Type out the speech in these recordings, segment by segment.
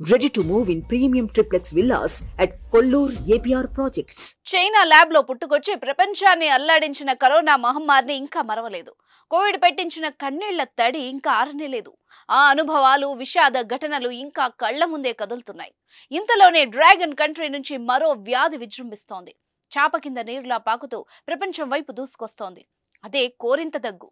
Ready to move in premium triplex villas at Kollur APR projects China ల్యాబ్లో పుట్టుకొచ్చి ప్రపంచాన్ని అల్లాడించిన corona మహమ్మారిని ఇంకా మరవలేదు. కోవిడ్ పెట్టించిన కన్నీళ్ళ తడి ఇంకా ఆరనే లేదు ఆ అనుభవాలు విషాద ఘటనలు ఇంకా కళ్ళ ముందే కదులుతున్నాయి. ఇంతలోనే డ్రాగన్ కంట్రీ నుంచి మరో వ్యాధి విజృంభిస్తోంది. చాప కింద నీరులా పాకుతూ ప్రపంచం వైపు దూసుకొస్తోంది. అదే కోరింత దగ్గు.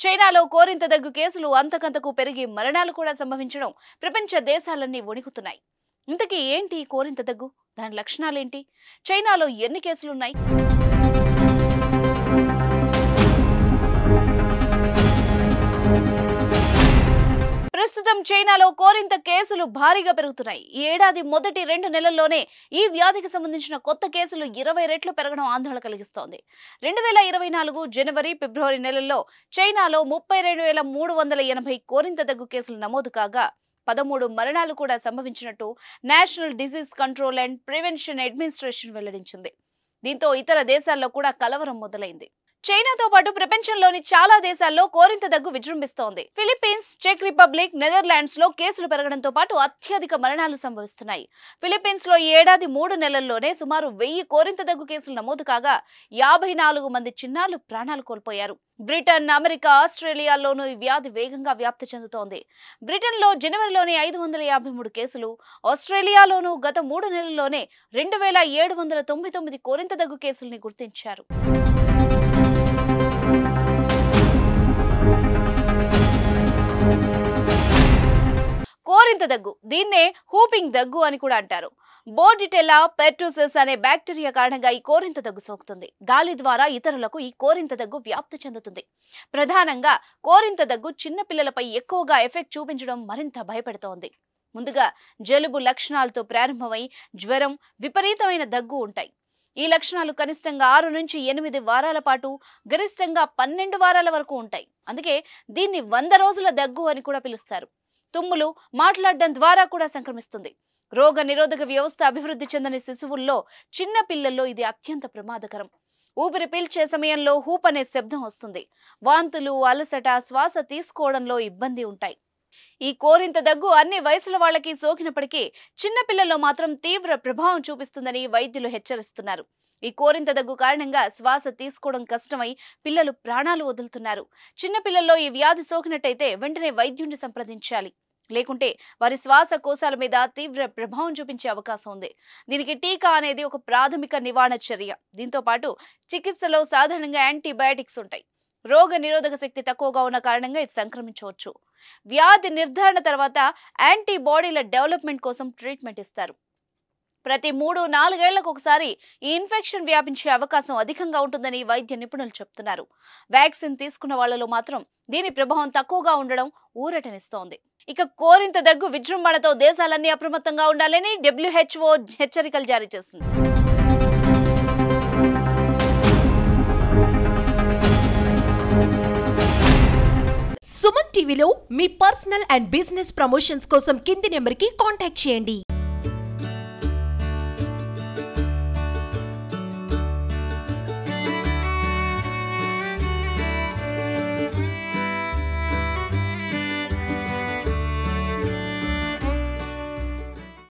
చైనాలో కోరింత దగ్గు కేసులు అంతకంతకు పెరిగి మరణాలు కూడా సంభవించడం ప్రపంచ దేశాలన్నీ వణుకుతున్నాయి. ఇంతకీ ఏంటి కోరింత దగ్గు? దాని లక్షణాలేంటి? చైనాలో ఎన్ని కేసులున్నాయి? ప్రస్తుతం చైనాలో కోరింత కేసులు భారీగా పెరుగుతున్నాయి. ఈ ఏడాది మొదటి రెండు నెలల్లోనే ఈ వ్యాధికి సంబంధించిన కొత్త కేసులు ఇరవై రెట్లు పెరగడం ఆందోళన కలిగిస్తోంది. రెండు వేల ఇరవై నాలుగు జనవరి ఫిబ్రవరి నెలల్లో చైనాలో ముప్పై రెండు వేల మూడు వందల ఎనభై కోరింత దగ్గు కేసులు నమోదు కాగా పదమూడు మరణాలు కూడా సంభవించినట్టు national disease control and prevention administration వెల్లడించింది. దీంతో ఇతర దేశాల్లో కూడా కలవరం మొదలైంది. చైనాతో పాటు ప్రపంచంలోని చాలా దేశాల్లో కోరింత దగ్గు విజృంభిస్తోంది. ఫిలిప్పీన్స్ చెక్ రిపబ్లిక్ నెదర్లాండ్స్లో కేసులు పెరగడంతో పాటు అత్యధిక మరణాలు సంభవిస్తున్నాయి. ఫిలిప్పీన్స్లో ఏడాది మూడు నెలల్లోనే సుమారు వెయ్యి కోరింత దగ్గు కేసులు నమోదు కాగా యాభై నాలుగు మంది చిన్నారులు ప్రాణాలు కోల్పోయారు. బ్రిటన్ అమెరికా ఆస్ట్రేలియాలోనూ ఈ వ్యాధి వేగంగా వ్యాప్తి చెందుతోంది. బ్రిటన్లో జనవరిలోనే ఐదు వందల యాభై మూడు కేసులు ఆస్ట్రేలియాలోనూ గత మూడు నెలల్లోనే రెండు వేల ఏడు వందల తొంభై తొమ్మిది కోరింత దగ్గు కేసుల్ని గుర్తించారు. కోరింత దగ్గు. దీన్నే హూపింగ్ దగ్గు అని కూడా అంటారు. బోర్డిటెల్లా పెర్టూసిస్ అనే బ్యాక్టీరియా కారణంగా ఈ కోరింత దగ్గు సోకుతుంది. గాలి ద్వారా ఇతరులకు ఈ కోరింత దగ్గు వ్యాప్తి చెందుతుంది. ప్రధానంగా కోరింత దగ్గు చిన్నపిల్లలపై ఎక్కువగా ఎఫెక్ట్ చూపించడం మరింత భయపెడుతోంది. ముందుగా జలుబు లక్షణాలతో ప్రారంభమై జ్వరం విపరీతమైన దగ్గు ఉంటాయి. ఈ లక్షణాలు కనిష్టంగా ఆరు నుంచి ఎనిమిది వారాల పాటు గరిష్టంగా పన్నెండు వారాల వరకు ఉంటాయి. అందుకే దీన్ని వంద రోజుల దగ్గు అని కూడా పిలుస్తారు. తుమ్ములు మాట్లాడడం ద్వారా కూడా సంక్రమిస్తుంది. రోగ నిరోధక వ్యవస్థ అభివృద్ధి చెందని శిశువుల్లో చిన్న పిల్లల్లో ఇది అత్యంత ప్రమాదకరం. ఊపిరి పీల్చే సమయంలో హూప్ అనే శబ్దం వస్తుంది. వాంతులు అలసట శ్వాస తీసుకోవడంలో ఇబ్బంది ఉంటాయి. ఈ కోరింత దగ్గు అన్ని వయసుల వాళ్ళకి సోకినప్పటికీ చిన్నపిల్లల్లో మాత్రం తీవ్ర ప్రభావం చూపిస్తుందని వైద్యులు హెచ్చరిస్తున్నారు. ఈ కోరింత దగ్గు కారణంగా శ్వాస తీసుకోవడం కష్టమై పిల్లలు ప్రాణాలు వదులుతున్నారు. చిన్నపిల్లల్లో ఈ వ్యాధి సోకినట్టయితే వెంటనే వైద్యుడిని సంప్రదించాలి. లేకుంటే వారి శ్వాసకోశాల మీద తీవ్ర ప్రభావం చూపించే అవకాశం ఉంది. దీనికి టీకా అనేది ఒక ప్రాథమిక నివారణ చర్య. దీంతో పాటు చికిత్సలో సాధారణంగా యాంటీబయాటిక్స్ ఉంటాయి. రోగ నిరోధక శక్తి తక్కువగా ఉన్న కారణంగా ఇది సంక్రమించవచ్చు. వ్యాధి నిర్ధారణ తర్వాత యాంటీబాడీల డెవలప్మెంట్ కోసం ట్రీట్మెంట్ ఇస్తారు. ప్రతి మూడు నాలుగేళ్ళకు ఒకసారి ఈ ఇన్ఫెక్షన్ వ్యాపించే అవకాశం అధికంగా ఉంటుందని వైద్య నిపుణులు చెప్తున్నారు. వ్యాక్సిన్ తీసుకున్న వాళ్ళలో మాత్రం దీని ప్రభావం తక్కువగా ఉండడం ఊరటనిస్తోంది. ఇక కోరింత దగ్గు విజృంభణతో దేశాలన్నీ అప్రమత్తంగా ఉండాలని డబ్ల్యూహెచ్ఓ హెచ్చరికలు జారీ చేసింది. సుమన్ టీవీలో మీ పర్సనల్ అండ్ బిజినెస్ ప్రమోషన్స్ కోసం కింది నెంబర్కి కాంటాక్ట్ చేయండి.